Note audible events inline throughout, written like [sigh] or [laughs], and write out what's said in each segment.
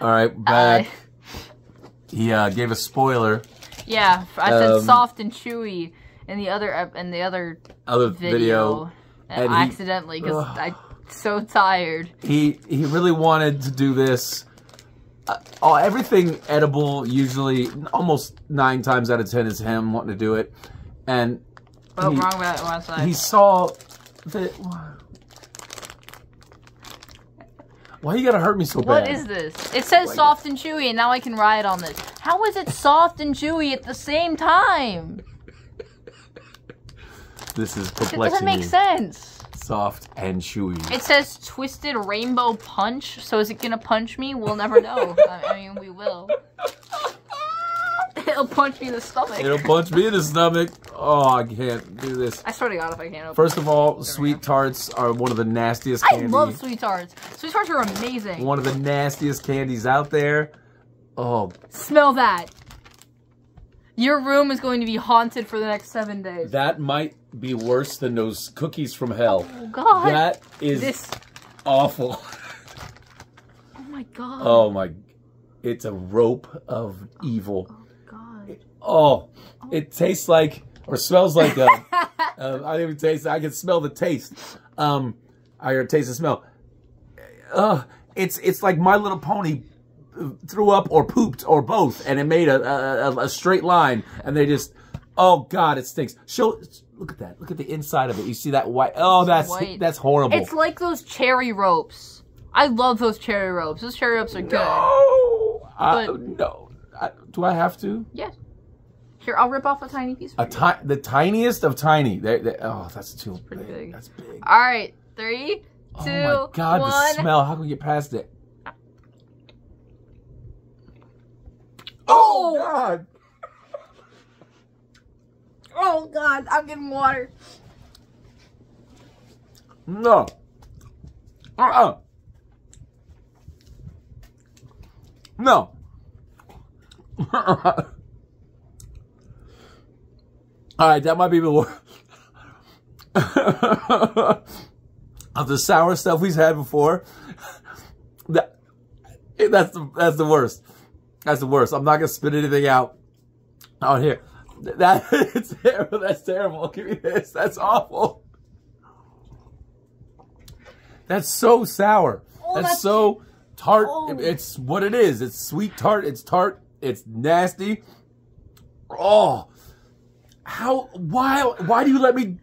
All right, back. he uh, gave a spoiler. Yeah, I said Um, soft and chewy in the other in the other Other video, video. and he- accidentally because. I so tired. He he really wanted to do this. Uh, oh, everything edible usually almost nine times out of ten is him wanting to do it, and Oh, he, wrong one side. he saw the. Why you gotta hurt me so bad? What is this? It says Like- soft and chewy, and now I can ride on this. How is it soft and chewy at the same time? This is perplexing. It doesn't make sense. Soft and chewy. It says twisted rainbow punch, so is it gonna punch me? We'll never know. I mean, we will. It'll punch me in the stomach. It'll punch me in the stomach. Oh, I can't do this. I swear to God, if I can't First of all, sweet tarts are one of the nastiest candies. I love sweet tarts. Sweet tarts are amazing. one of the nastiest candies out there. Oh, Smell that. Your room is going to be haunted for the next seven days. that might be worse than those cookies from hell. oh God. That is this. awful. Oh my God. Oh my, it's a rope of evil. Oh, Oh, it tastes like or smells like a. [laughs] uh, I didn't even taste. it. I can smell the taste. Um, I hear taste the smell. Uh, it's it's like My Little Pony threw up or pooped or both, and it made a a, a- straight line, and they just. Oh God, it stinks. Show. Look at that. Look at the inside of it. You see that white? Oh, that's white. that's horrible. It's like those cherry ropes. I love those cherry ropes. Those cherry ropes are good. no, I, But- no. I, do I have to? Yes. Here, I'll rip off a tiny piece. For A you. ti- the tiniest of tiny. They, they, oh, that's too pretty big. big. That's big. All right, three, oh two, my god, one. the smell. How can we get past it? Oh, oh god. [laughs] Oh God, I'm getting water. No. Uh-uh. No. [laughs] [laughs] All right, that might be the worst. [laughs] of the sour stuff we've had before, that that's the that's the worst. That's the worst. I'm not gonna spit anything out out here. That [laughs] it's terrible. That's terrible. Give me this. That's awful. That's so sour. Oh, that's, that's- so tart. Oh. It's what it is. It's sweet tart. It's tart. It's nasty. Oh, how? Why? Why do you let me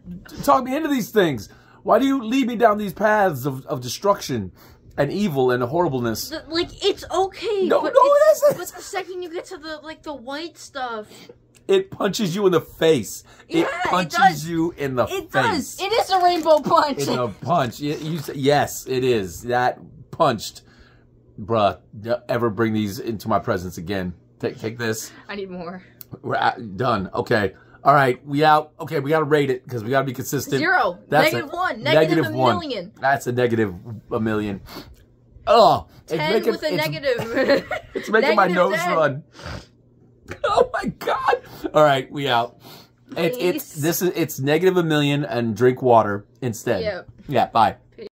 talk me into these things? Why do you lead me down these paths of, of destruction and evil and horribleness? The- like it's okay, No, but no, it it's, isn't. But the second you get to the like the white stuff, It punches you in the face. Yeah, it it punches does. you in the it face. It does. It is a rainbow punch. in a punch. You, you yes, it is. That punched, bruh. Ever bring these into my presence again? Take take this. I need more. We're at, done. Okay. All right. We out. Okay. We got to rate it because we got to be consistent. zero, That's negative a- one, negative, negative a one. million, That's a negative a million. Oh, it's making, with a it's, negative. [laughs] It's making my Negative nose 10. run. Oh my god! All right, we out. It, it's this is it's negative a million and drink water instead. Yeah. Yeah. Bye.